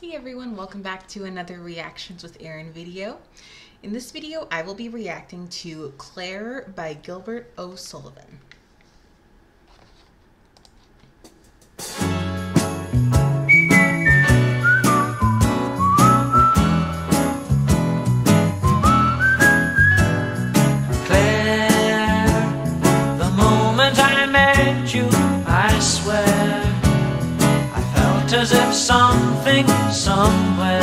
Hey everyone, welcome back to another Reactions with Erin video. In this video, I will be reacting to Clair by Gilbert O'Sullivan. As if something somewhere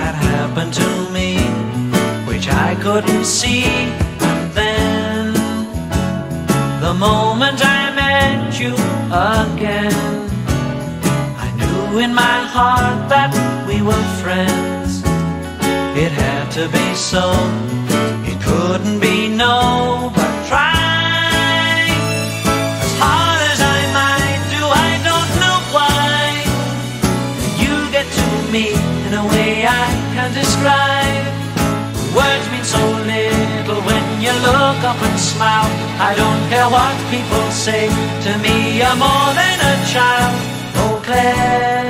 had happened to me, which I couldn't see. And then, the moment I met you again, I knew in my heart that we were friends. It had to be so. It couldn't be no, look up and smile. I don't care what people say. To me, you're more than a child. Oh, Clair,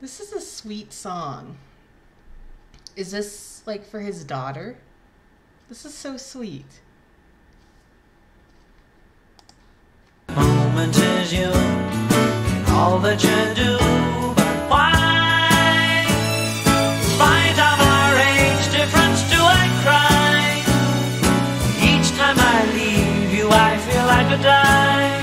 This is a sweet song. Is this like for his daughter? This is so sweet. moment is you all that you do. I cry? Each time I leave you, I feel could die.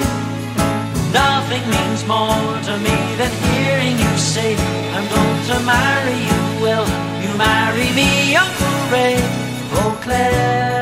Nothing means more to me than hearing you say, I'm going to marry you. Will you marry me, Uncle Ray? Oh, Clair, Clair.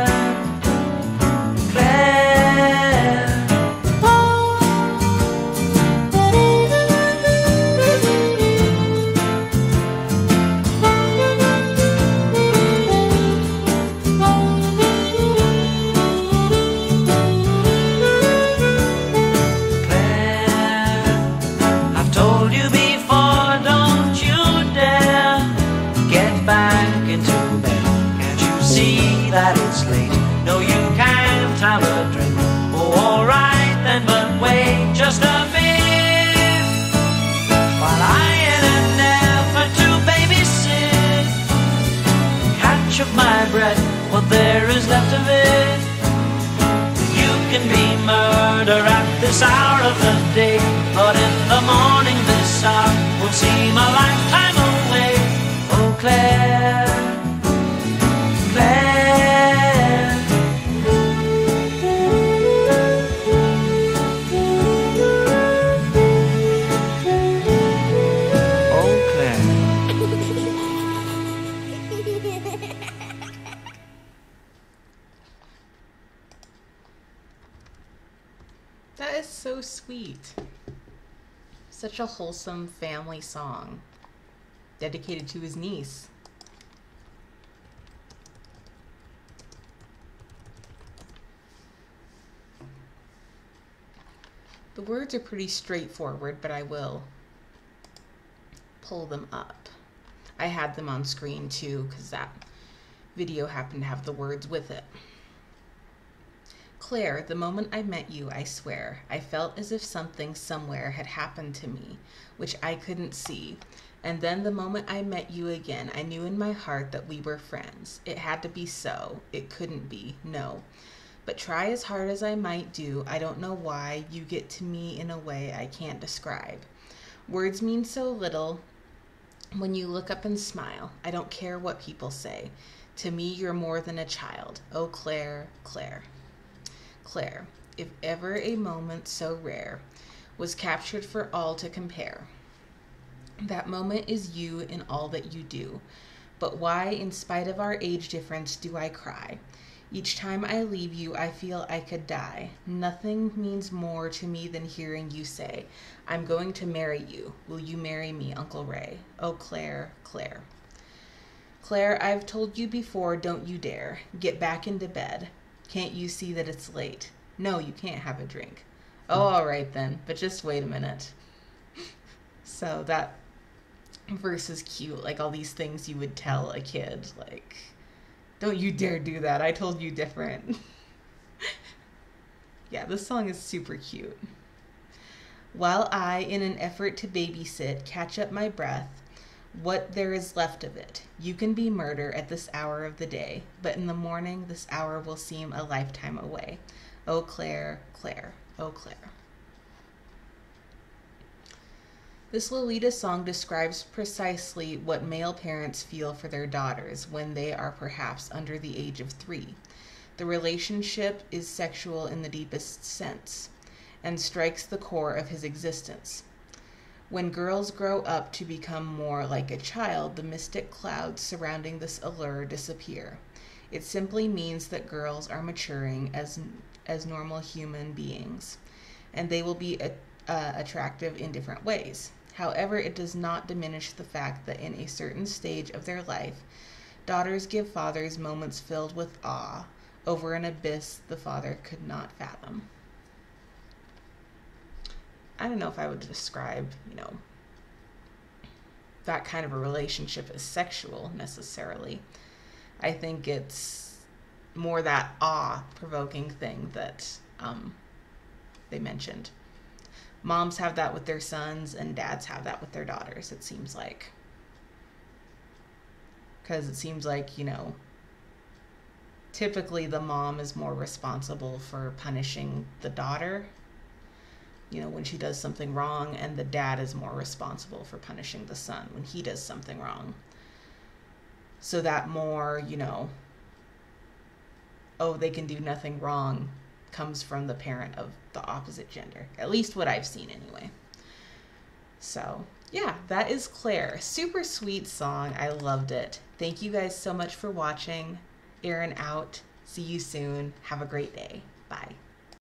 Can be murder at this hour of the day, but in the morning this hour will seem a lifetime That is so sweet. Such a wholesome family song dedicated to his niece. The words are pretty straightforward, but I will pull them up. I had them on screen too because that video happened to have the words with it. Clair, the moment I met you, I swear, I felt as if something somewhere had happened to me, which I couldn't see. And then the moment I met you again, I knew in my heart that we were friends. It had to be so. It couldn't be, no. But try as hard as I might do, I don't know why you get to me in a way I can't describe. Words mean so little when you look up and smile. I don't care what people say. To me, you're more than a child. Oh, Clair, Clair. Clair, if ever a moment so rare was captured for all to compare, that moment is you in all that you do. But why, in spite of our age difference, do I cry? Each time I leave you, I feel I could die. Nothing means more to me than hearing you say, I'm going to marry you. Will you marry me, Uncle Ray? Oh, Clair, Clair. Clair, I've told you before, don't you dare. Get back into bed. Can't you see that it's late? No, you can't have a drink. Hmm. Oh, all right then, but just wait a minute. So that verse is cute. Like all these things you would tell a kid, like, don't you dare do that. I told you different. yeah, this song is super cute. While I, in an effort to babysit, catch up my breath, what there is left of it. You can be murder at this hour of the day, but in the morning this hour will seem a lifetime away. Oh, Clair, Clair, oh, Clair. This Lolita song describes precisely what male parents feel for their daughters when they are perhaps under the age of three. The relationship is sexual in the deepest sense and strikes the core of his existence. When girls grow up to become more like a child, the mystic clouds surrounding this allure disappear. It simply means that girls are maturing as as normal human beings, and they will be uh, attractive in different ways. However, it does not diminish the fact that in a certain stage of their life, daughters give fathers moments filled with awe over an abyss the father could not fathom. I don't know if I would describe, you know, that kind of a relationship as sexual necessarily. I think it's more that awe provoking thing that um, they mentioned moms have that with their sons and dads have that with their daughters it seems like because it seems like you know typically the mom is more responsible for punishing the daughter you know when she does something wrong and the dad is more responsible for punishing the son when he does something wrong so that more you know oh they can do nothing wrong comes from the parent of the opposite gender. At least what I've seen anyway. So, yeah, that is Clair. Super sweet song. I loved it. Thank you guys so much for watching. Erin out. See you soon. Have a great day. Bye.